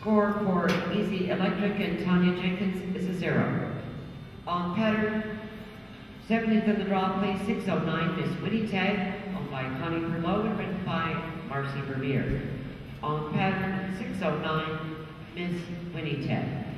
Score for Easy Electric and Tanya Jenkins is a zero. On pattern, 70th in the draw, play 609, Miss Winnie Tag, owned by Connie Perlow and written by Marcy Ver Meer. On pattern, 609, Miss Winnie Tag.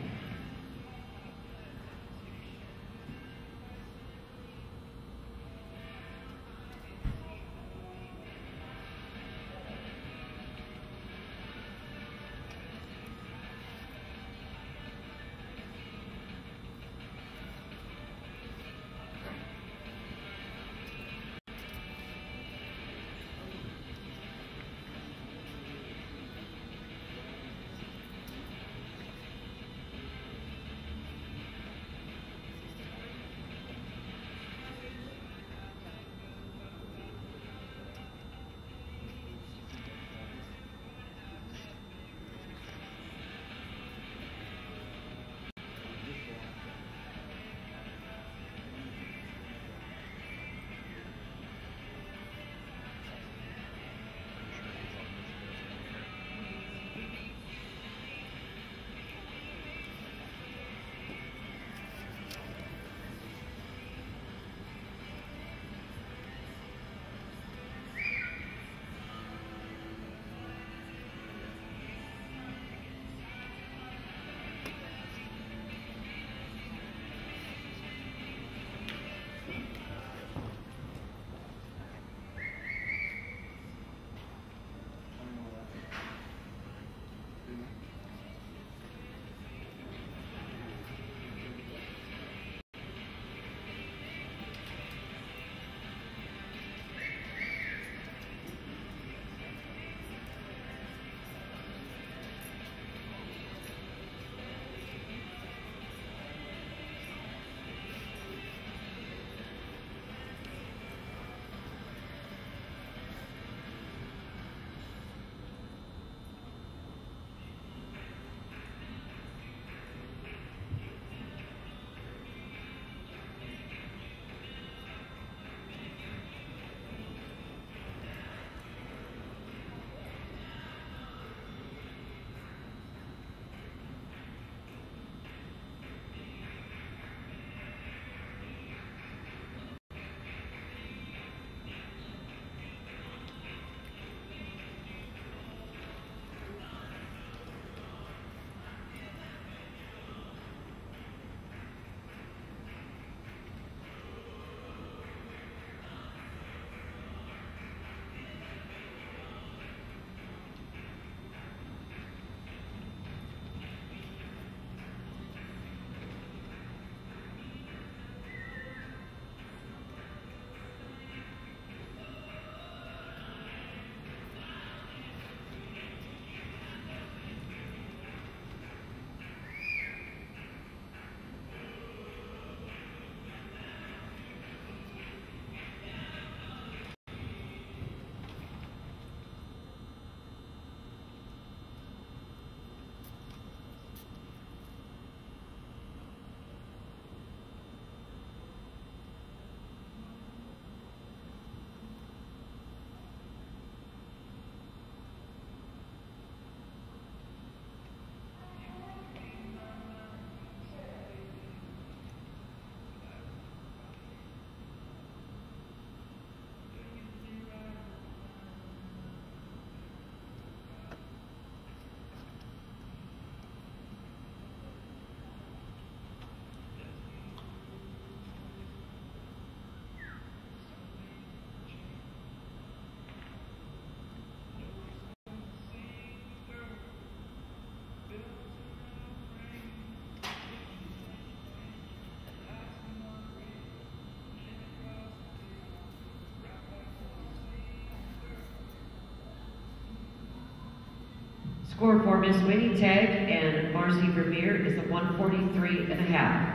Score for Miss Winnie Tag and Marcy Ver Meer is a 143 and a half.